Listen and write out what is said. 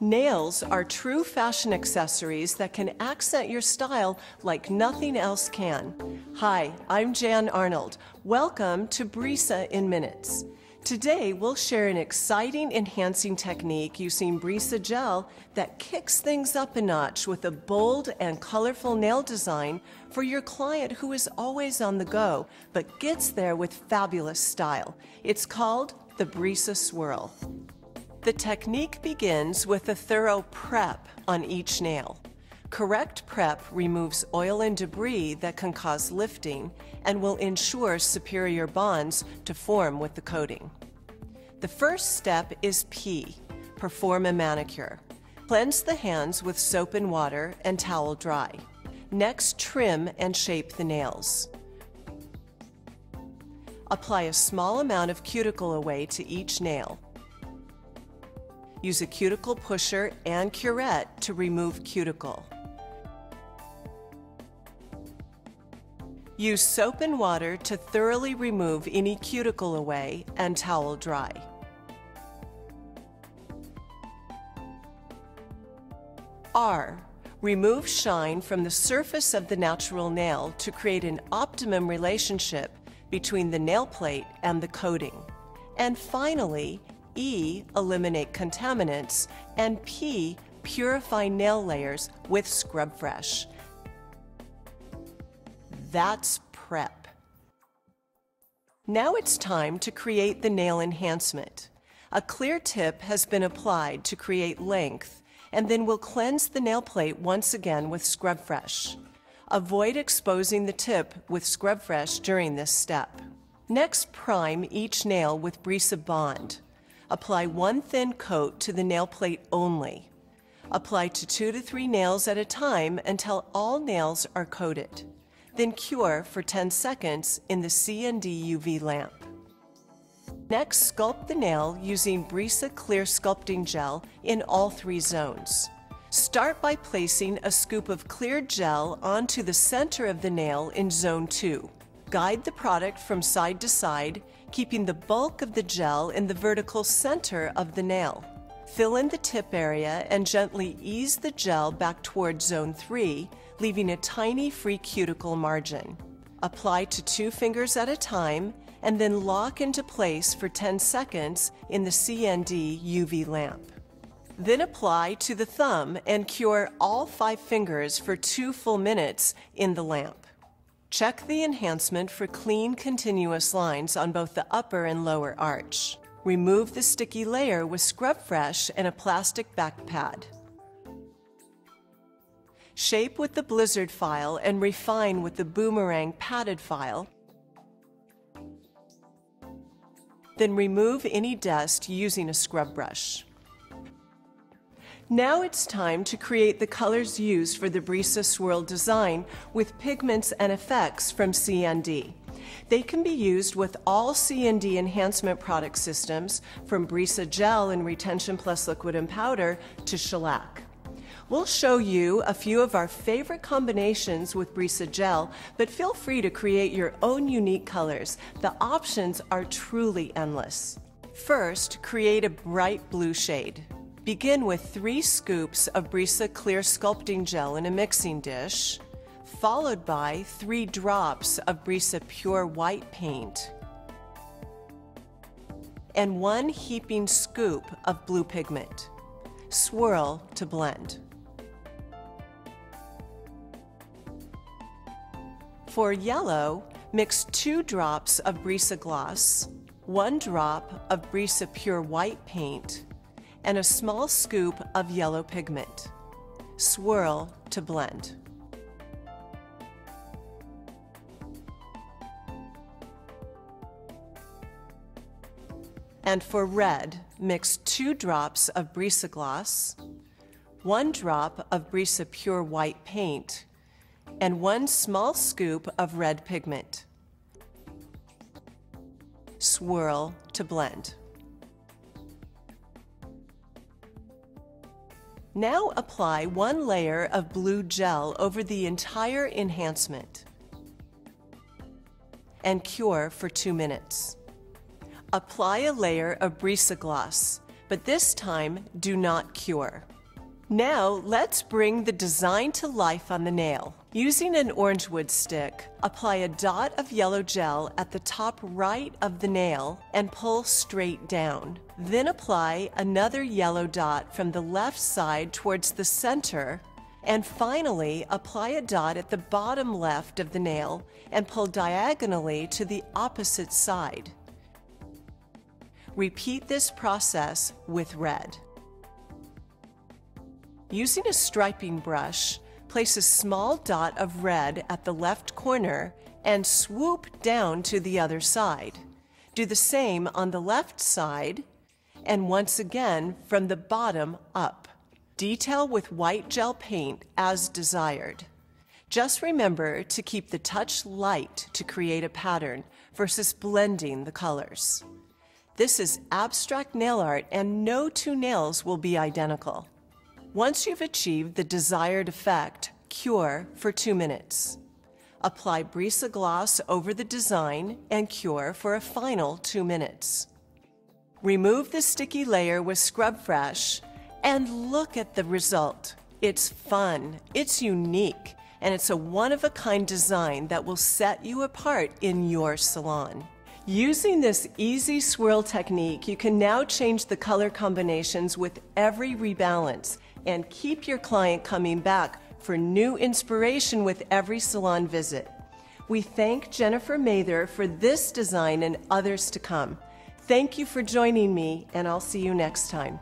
Nails are true fashion accessories that can accent your style like nothing else can. Hi, I'm Jan Arnold. Welcome to Brisa in Minutes. Today, we'll share an exciting enhancing technique using Brisa gel that kicks things up a notch with a bold and colorful nail design for your client who is always on the go, but gets there with fabulous style. It's called the Brisa Swirl. The technique begins with a thorough prep on each nail. Correct prep removes oil and debris that can cause lifting and will ensure superior bonds to form with the coating. The first step is P, perform a manicure. Cleanse the hands with soap and water and towel dry. Next, trim and shape the nails. Apply a small amount of cuticle away to each nail. Use a cuticle pusher and curette to remove cuticle. Use soap and water to thoroughly remove any cuticle away and towel dry. R. Remove shine from the surface of the natural nail to create an optimum relationship between the nail plate and the coating. And finally, E. Eliminate contaminants, and P. Purify nail layers with Scrub Fresh. That's prep. Now it's time to create the nail enhancement. A clear tip has been applied to create length, and then we'll cleanse the nail plate once again with Scrub Fresh. Avoid exposing the tip with Scrub Fresh during this step. Next, prime each nail with Brisa Bond. Apply one thin coat to the nail plate only. Apply to two to three nails at a time until all nails are coated. Then cure for 10 seconds in the CND UV lamp. Next, sculpt the nail using Brisa Clear Sculpting Gel in all three zones. Start by placing a scoop of clear gel onto the center of the nail in Zone 2. Guide the product from side to side, keeping the bulk of the gel in the vertical center of the nail. Fill in the tip area and gently ease the gel back toward zone 3, leaving a tiny free cuticle margin. Apply to two fingers at a time and then lock into place for 10 seconds in the CND UV lamp. Then apply to the thumb and cure all five fingers for two full minutes in the lamp. Check the enhancement for clean continuous lines on both the upper and lower arch. Remove the sticky layer with Scrub Fresh and a plastic back pad. Shape with the Blizzard file and refine with the Boomerang padded file. Then remove any dust using a scrub brush. Now it's time to create the colors used for the Brisa Swirl design with pigments and effects from CND. They can be used with all CND enhancement product systems from Brisa Gel and Retention Plus Liquid and Powder to Shellac. We'll show you a few of our favorite combinations with Brisa Gel, but feel free to create your own unique colors. The options are truly endless. First, create a bright blue shade. Begin with three scoops of Brisa Clear Sculpting Gel in a mixing dish, followed by three drops of Brisa Pure White Paint, and one heaping scoop of blue pigment. Swirl to blend. For yellow, mix two drops of Brisa Gloss, one drop of Brisa Pure White Paint, and a small scoop of yellow pigment. Swirl to blend. And for red, mix two drops of Brisa Gloss, one drop of Brisa Pure White Paint, and one small scoop of red pigment. Swirl to blend. Now apply one layer of blue gel over the entire enhancement. and cure for two minutes. Apply a layer of Brisagloss, but this time do not cure. Now let's bring the design to life on the nail. Using an orange wood stick, apply a dot of yellow gel at the top right of the nail and pull straight down. Then apply another yellow dot from the left side towards the center and finally, apply a dot at the bottom left of the nail and pull diagonally to the opposite side. Repeat this process with red. Using a striping brush, place a small dot of red at the left corner and swoop down to the other side. Do the same on the left side and once again from the bottom up. Detail with white gel paint as desired. Just remember to keep the touch light to create a pattern versus blending the colors. This is abstract nail art and no two nails will be identical. Once you've achieved the desired effect, cure for two minutes. Apply Brisa Gloss over the design and cure for a final two minutes. Remove the sticky layer with Scrub Fresh and look at the result. It's fun, it's unique, and it's a one of a kind design that will set you apart in your salon. Using this easy swirl technique, you can now change the color combinations with every rebalance and keep your client coming back for new inspiration with every salon visit. We thank Jennifer Mather for this design and others to come. Thank you for joining me, and I'll see you next time.